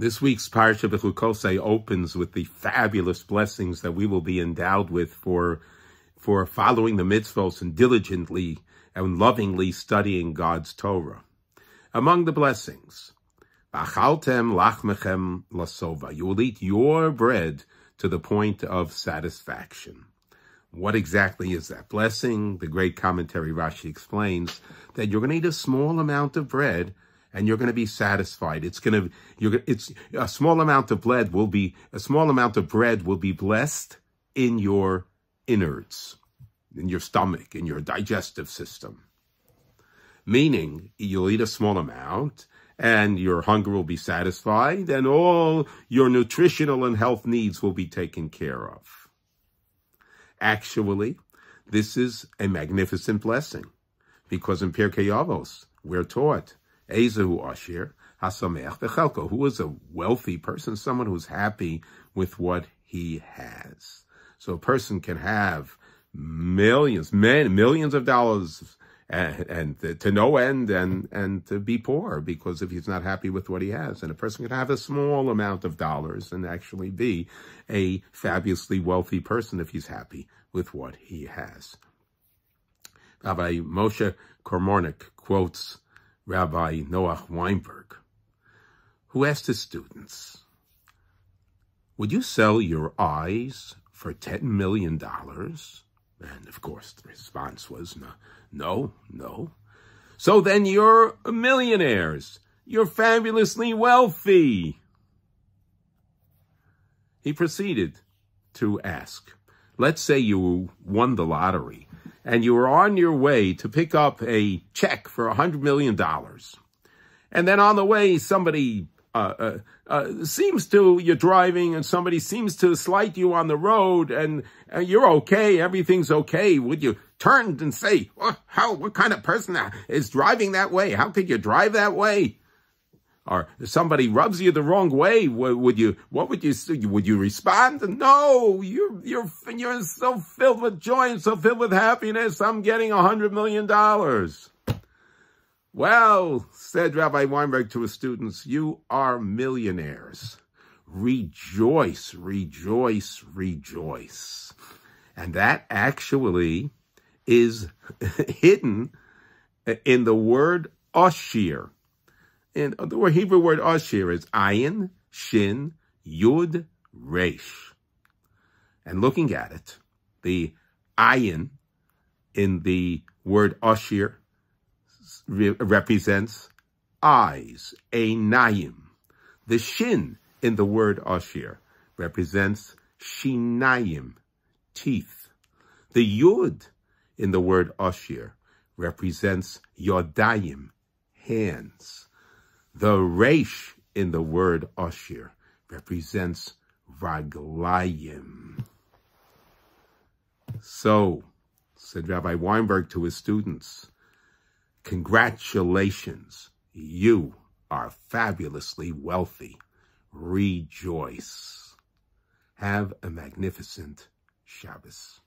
This week's Parsha B'chukosei opens with the fabulous blessings that we will be endowed with for, for following the mitzvos and diligently and lovingly studying God's Torah. Among the blessings, Bachaltem lachmechem lasova. You will eat your bread to the point of satisfaction. What exactly is that blessing? The great commentary Rashi explains that you're going to eat a small amount of bread and you're going to be satisfied. It's going to, you're, it's a small amount of bread will be, a small amount of bread will be blessed in your innards, in your stomach, in your digestive system. Meaning you'll eat a small amount and your hunger will be satisfied and all your nutritional and health needs will be taken care of. Actually, this is a magnificent blessing because in Pirkei Avos, we're taught Ezehu Ashir, Hasameach Bechelko, who is a wealthy person, someone who's happy with what he has. So a person can have millions, men, millions of dollars and, and to no end and, and to be poor because if he's not happy with what he has. And a person can have a small amount of dollars and actually be a fabulously wealthy person if he's happy with what he has. Rabbi Moshe Kormornik quotes Rabbi Noach Weinberg, who asked his students, would you sell your eyes for $10 million? And of course, the response was no, no, no. So then you're millionaires. You're fabulously wealthy. He proceeded to ask, let's say you won the lottery and you were on your way to pick up a check for a $100 million. And then on the way, somebody uh, uh, uh, seems to, you're driving and somebody seems to slight you on the road and you're okay, everything's okay. Would you turn and say, well, how, what kind of person is driving that way? How could you drive that way? Or somebody rubs you the wrong way, would you, what would you, would you respond? No, you're, you're, you're so filled with joy and so filled with happiness. I'm getting a hundred million dollars. Well, said Rabbi Weinberg to his students, you are millionaires. Rejoice, rejoice, rejoice. And that actually is hidden in the word Oshir. And the Hebrew word Ashir is ayin, shin, yud, resh. And looking at it, the ayin in the word Ashir represents eyes, einayim. The shin in the word Ashir represents shinayim, teeth. The yud in the word Ashir represents yodayim, hands. The resh in the word Ashir represents raglayim. So, said Rabbi Weinberg to his students, congratulations, you are fabulously wealthy. Rejoice. Have a magnificent Shabbos.